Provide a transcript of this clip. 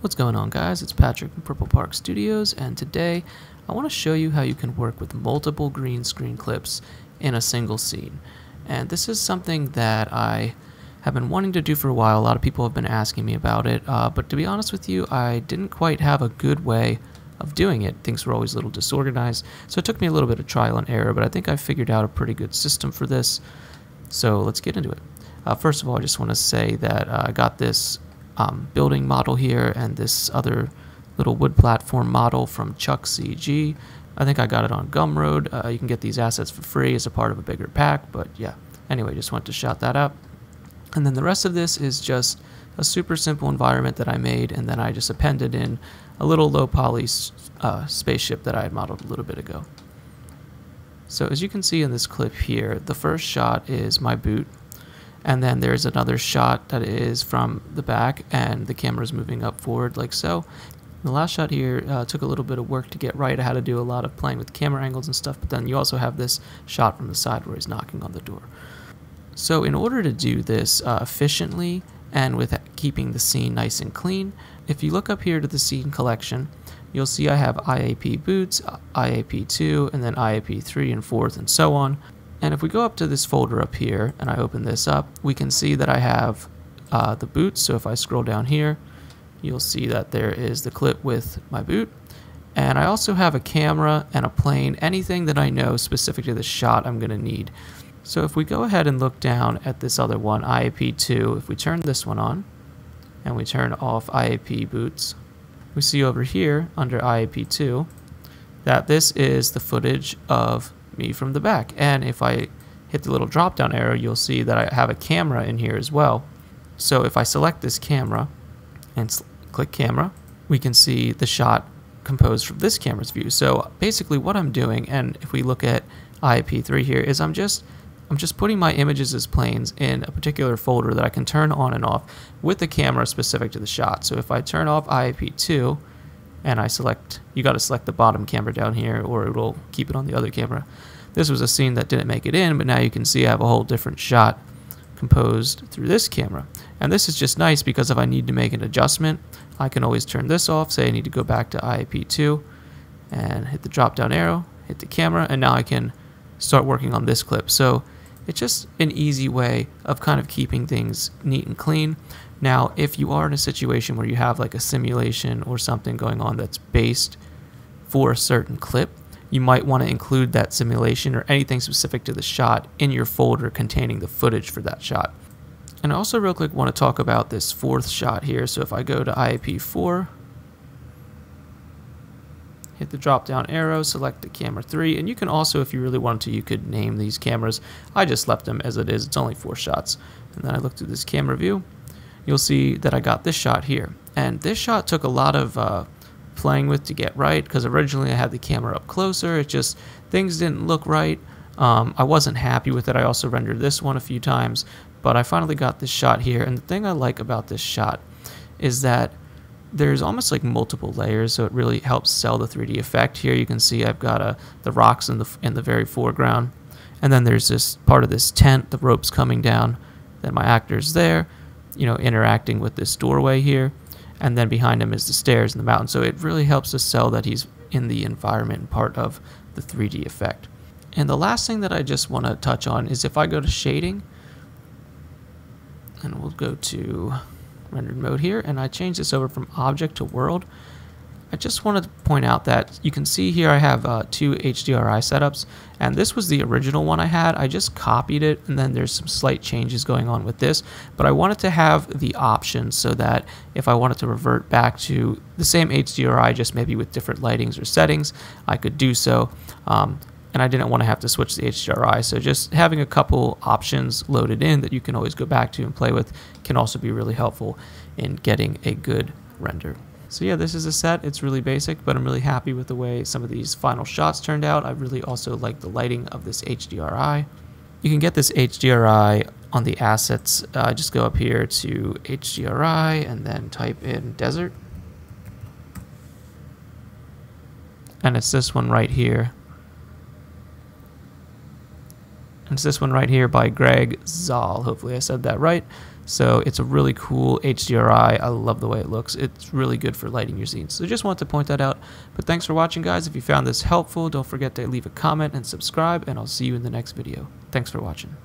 What's going on guys, it's Patrick from Purple Park Studios and today I want to show you how you can work with multiple green screen clips in a single scene. And this is something that I have been wanting to do for a while, a lot of people have been asking me about it, uh, but to be honest with you I didn't quite have a good way of doing it. Things were always a little disorganized, so it took me a little bit of trial and error, but I think I figured out a pretty good system for this. So let's get into it. Uh, first of all, I just want to say that uh, I got this um, building model here and this other little wood platform model from Chuck CG. I think I got it on Gumroad. Uh, you can get these assets for free as a part of a bigger pack, but yeah. Anyway, just want to shout that out. And then the rest of this is just a super simple environment that I made, and then I just appended in a little low poly uh, spaceship that I had modeled a little bit ago. So as you can see in this clip here, the first shot is my boot and then there's another shot that is from the back and the camera is moving up forward like so. The last shot here uh, took a little bit of work to get right. I had to do a lot of playing with camera angles and stuff but then you also have this shot from the side where he's knocking on the door. So in order to do this uh, efficiently and with keeping the scene nice and clean if you look up here to the scene collection you'll see I have IAP boots, IAP2, and then IAP3 and 4th and so on. And if we go up to this folder up here and I open this up, we can see that I have uh, the boot. So if I scroll down here, you'll see that there is the clip with my boot. And I also have a camera and a plane, anything that I know specific to the shot I'm going to need. So if we go ahead and look down at this other one, IAP2, if we turn this one on and we turn off IAP boots, we see over here under IAP2 that this is the footage of me from the back. And if I hit the little drop down arrow, you'll see that I have a camera in here as well. So if I select this camera and click camera, we can see the shot composed from this camera's view. So basically what I'm doing, and if we look at IAP3 here, is I'm just I'm just putting my images as planes in a particular folder that I can turn on and off with the camera specific to the shot. So if I turn off IAP2, and I select, you got to select the bottom camera down here or it will keep it on the other camera. This was a scene that didn't make it in, but now you can see I have a whole different shot composed through this camera. And this is just nice because if I need to make an adjustment, I can always turn this off, say I need to go back to IAP2 and hit the drop down arrow, hit the camera, and now I can start working on this clip. So it's just an easy way of kind of keeping things neat and clean. Now, if you are in a situation where you have like a simulation or something going on that's based for a certain clip, you might want to include that simulation or anything specific to the shot in your folder containing the footage for that shot. And I also real quick want to talk about this fourth shot here. So if I go to IAP4, hit the drop down arrow, select the camera 3, and you can also, if you really wanted to, you could name these cameras. I just left them as it is, it's only four shots. And then I look through this camera view, you'll see that I got this shot here. And this shot took a lot of uh, playing with to get right because originally I had the camera up closer. It just, things didn't look right. Um, I wasn't happy with it. I also rendered this one a few times, but I finally got this shot here. And the thing I like about this shot is that there's almost like multiple layers, so it really helps sell the 3D effect. Here you can see I've got uh, the rocks in the in the very foreground, and then there's this part of this tent, the ropes coming down. Then my actor's there, you know, interacting with this doorway here. And then behind him is the stairs and the mountain. So it really helps to sell that he's in the environment part of the 3D effect. And the last thing that I just want to touch on is if I go to shading, and we'll go to rendered mode here, and I change this over from object to world, I just wanted to point out that you can see here I have uh, two HDRI setups and this was the original one I had. I just copied it and then there's some slight changes going on with this but I wanted to have the option so that if I wanted to revert back to the same HDRI just maybe with different lightings or settings I could do so um, and I didn't want to have to switch the HDRI so just having a couple options loaded in that you can always go back to and play with can also be really helpful in getting a good render. So yeah, this is a set. It's really basic, but I'm really happy with the way some of these final shots turned out. I really also like the lighting of this HDRI. You can get this HDRI on the assets. Uh, just go up here to HDRI and then type in desert. And it's this one right here. And it's this one right here by Greg Zaal. Hopefully I said that right. So it's a really cool HDRI. I love the way it looks. It's really good for lighting your scenes. So just want to point that out. But thanks for watching, guys. If you found this helpful, don't forget to leave a comment and subscribe, and I'll see you in the next video. Thanks for watching.